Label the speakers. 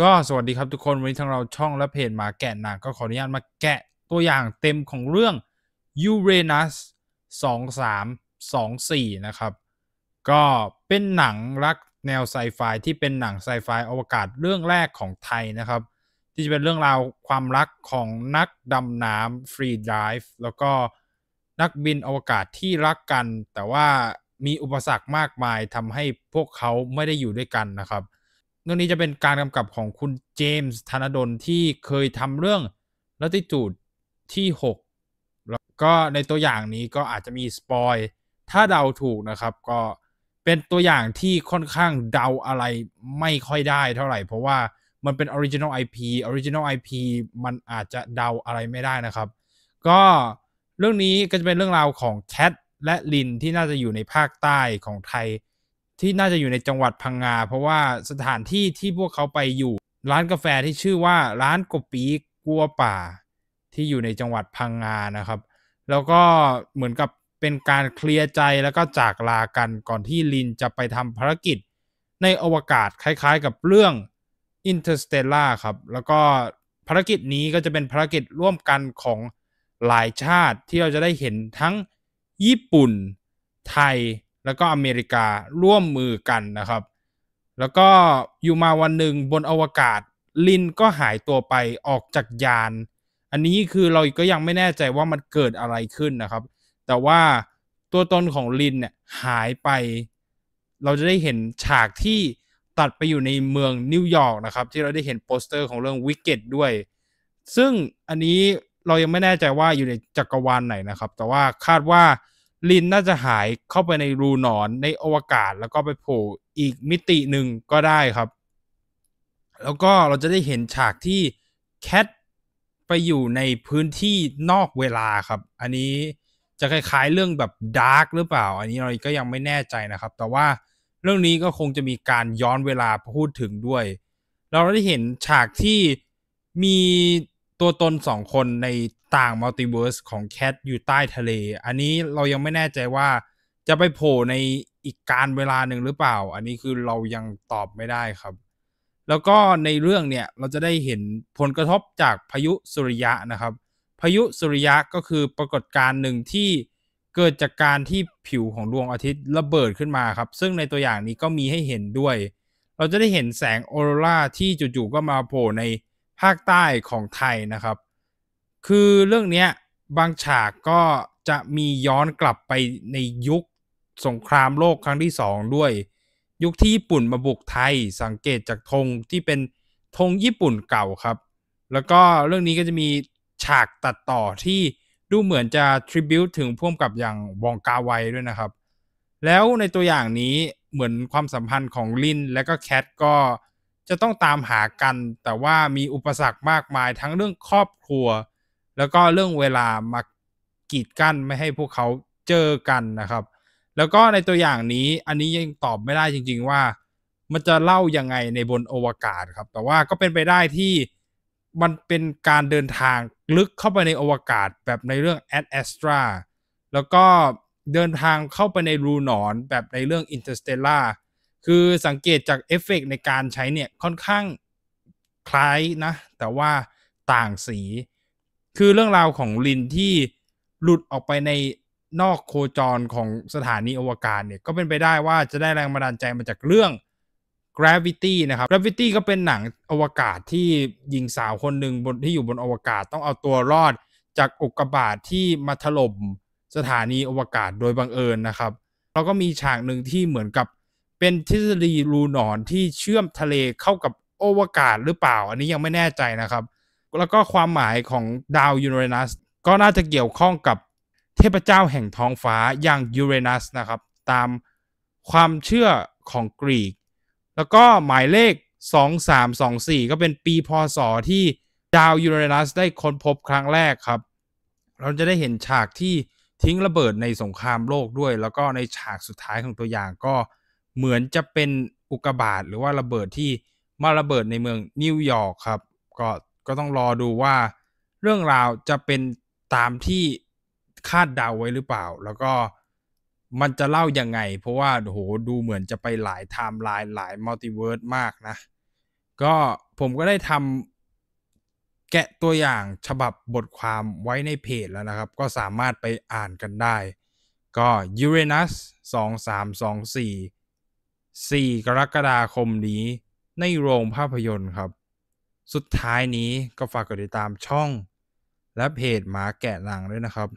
Speaker 1: ก็สวัสดีครับทุกคน วันนี้ทางเราช่องและเพจหมาแกะหนังก็ขออนุญาตมาแกะตัวอย่างเต็มของเรื่อง Uranus 2324 นะครับ ก็เป็นหนังรักแนวไซไฟที่เป็นหนังไซไฟอวกาศเรื่องแรกของไทยนะครับ ที่จะเป็นเรื่องราวความรักของนักดำน้ำฟรีไดฟ์แล้วก็นักบินอวกาศที่รักกัน แต่ว่ามีอุปสรรคมากมายทำให้พวกเขาไม่ได้อยู่ด้วยกันนะครับ เรื่องนี้จะเป็นการกำกับของคุณเจมส์ธนดลที่เคยทำเรื่อง Latitude ที่ 6 แล้วก็ในตัวอย่างนี้ก็อาจจะมีสปอยถ้าเดาถูกนะครับ ก็เป็นตัวอย่างที่ค่อนข้างเดาอะไรไม่ค่อยได้เท่าไหร่ เพราะว่ามันเป็น Original IP Original IP มันอาจจะเดาอะไรไม่ได้นะครับ ก็เรื่องนี้ก็จะเป็นเรื่องราวของแคทและลินที่น่าจะอยู่ในภาคใต้ของไทย ที่น่าจะอยู่ในจังหวัดพังงา เพราะว่าสถานที่ที่พวกเขาไปอยู่ ร้านกาแฟที่ชื่อว่าร้านกบปีกัวป่า ที่อยู่ในจังหวัดพังงานะครับ แล้วก็เหมือนกับเป็นการเคลียร์ใจแล้วก็จากลากันก่อนที่ลินจะไปทำภารกิจ ในอวกาศคล้ายๆกับเรื่อง Interstellar ครับ แล้วก็ภารกิจนี้ก็จะเป็นภารกิจร่วมกันของหลายชาติที่เราจะได้เห็นทั้งญี่ปุ่น ไทย แล้วก็อเมริการ่วมมือกันนะครับ แล้วก็อยู่มาวันหนึ่งบนอวกาศ ลินก็หายตัวไปออกจากยาน อันนี้คือเราก็ยังไม่แน่ใจว่ามันเกิดอะไรขึ้นนะครับ แต่ว่าตัวตนของลินเนี่ยหายไป เราจะได้เห็นฉากที่ตัดไปอยู่ในเมืองนิวยอร์กนะครับ ที่เราได้เห็นโปสเตอร์ของเรื่อง Wicked ด้วย ซึ่งอันนี้เรายังไม่แน่ใจว่าอยู่ในจักรวาลไหนนะครับ แต่ว่าคาดว่า ลินน่าจะหายเข้าไปในรูหนอนในอวกาศ แล้วก็ไปโผล่อีกมิติหนึ่งก็ได้ครับ แล้วก็เราจะได้เห็นฉากที่แคทไปอยู่ในพื้นที่นอกเวลาครับ อันนี้จะคล้ายๆเรื่องแบบดาร์กหรือเปล่า อันนี้เราก็ยังไม่แน่ใจนะครับ แต่ว่าเรื่องนี้ก็คงจะมีการย้อนเวลาพูดถึงด้วย เราได้เห็นฉากที่มีตัวตนสองคนใน ต่างมัลติเวิร์สของแคทอยู่ใต้ทะเล อันนี้เรายังไม่แน่ใจว่าจะไปโผล่ในอีกการเวลาหนึ่งหรือเปล่า อันนี้คือเรายังตอบไม่ได้ครับ แล้วก็ในเรื่องเนี่ยเราจะได้เห็นผลกระทบจากพายุสุริยะนะครับ พายุสุริยะก็คือปรากฏการณ์หนึ่งที่เกิดจากการที่ผิวของดวงอาทิตย์ระเบิดขึ้นมาครับ ซึ่งในตัวอย่างนี้ก็มีให้เห็นด้วย เราจะได้เห็นแสงออโรราที่จู่ๆก็มาโผล่ในภาคใต้ของไทยนะครับ คือเรื่องนี้บางฉากก็จะมีย้อนกลับไปในยุคสงครามโลกครั้งที่สองด้วย ยุคที่ญี่ปุ่นมาบุกไทยสังเกตจากธงที่เป็นธงญี่ปุ่นเก่าครับ แล้วก็เรื่องนี้ก็จะมีฉากตัดต่อที่ดูเหมือนจะทริบิวต์ถึงพ่วงกับอย่างวองกาไวด้วยนะครับ แล้วในตัวอย่างนี้เหมือนความสัมพันธ์ของลินและก็แคทก็จะต้องตามหากัน แต่ว่ามีอุปสรรคมากมายทั้งเรื่องครอบครัว แล้วก็เรื่องเวลามากีดกั้นไม่ให้พวกเขาเจอกันนะครับ แล้วก็ในตัวอย่างนี้อันนี้ยังตอบไม่ได้จริง ๆ ว่า มันจะเล่ายังไงในบนอวกาศครับ แต่ว่าก็เป็นไปได้ที่มันเป็นการเดินทางลึกเข้าไปในอวกาศแบบในเรื่อง Ad Astra แล้วก็เดินทางเข้าไปในรูหนอนแบบในเรื่อง Interstellar คือสังเกตจากเอฟเฟกในการใช้เนี่ยค่อนข้างคล้ายนะ แต่ว่าต่างสี คือเรื่องราวของลินที่หลุดออกไปในนอกโคจรของสถานีอวกาศเนี่ยก็เป็นไปได้ว่าจะได้แรงบันดาลใจมาจากเรื่อง Gravity นะครับ Gravity ก็เป็นหนังอวกาศที่หญิงสาวคนหนึ่งบนที่อยู่บนอวกาศต้องเอาตัวรอดจากอุกกาบาตทที่มาถล่มสถานีอวกาศโดยบังเอิญนะครับ แล้วก็มีฉากหนึ่งที่เหมือนกับเป็นทฤษฎีรูหนอนที่เชื่อมทะเลเข้ากับอวกาศหรือเปล่า อันนี้ยังไม่แน่ใจนะครับ แล้วก็ความหมายของดาวยูเรนัสก็น่าจะเกี่ยวข้องกับเทพเจ้าแห่งท้องฟ้าอย่างยูเรนัสนะครับ ตามความเชื่อของกรีก แล้วก็หมายเลข 2324 ก็เป็นปีพศที่ดาวยูเรนัสได้ค้นพบครั้งแรกครับ เราจะได้เห็นฉากที่ทิ้งระเบิดในสงครามโลกด้วย แล้วก็ในฉากสุดท้ายของตัวอย่างก็เหมือนจะเป็นอุกกาบาตหรือว่าระเบิดที่มาระเบิดในเมืองนิวยอร์กครับ ก็ ก็ต้องรอดูว่าเรื่องราวจะเป็นตามที่คาดเดาไว้หรือเปล่า แล้วก็มันจะเล่ายังไง เพราะว่าโหดูเหมือนจะไปหลายไทม์ไลน์หลาย multiverse มากนะ ก็ผมก็ได้ทำแกะตัวอย่างฉบับบทความไว้ในเพจแล้วนะครับ ก็สามารถไปอ่านกันได้ ก็ Uranus 2324 4 กรกฎาคมนี้ในโรงภาพยนตร์ครับ สุดท้ายนี้ก็ฝากกดติดตามช่อง และเพจหมาแกะหลังด้วยนะครับ